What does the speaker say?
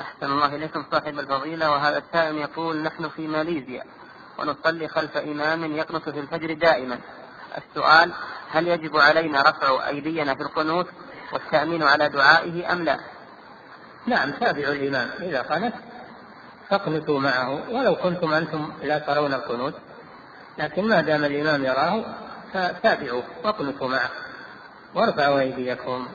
أحسن الله إليكم صاحب الفضيلة وهذا السائل يقول نحن في ماليزيا ونصلي خلف إمام يقنط في الفجر دائما. السؤال هل يجب علينا رفع أيدينا في القنوت والتأمين على دعائه أم لا؟ نعم تابعوا الإمام. إذا قنت فاقنتوا معه ولو كنتم أنتم لا ترون القنوت. لكن ما دام الإمام يراه فتابعوه واقنتوا معه وارفعوا أيديكم.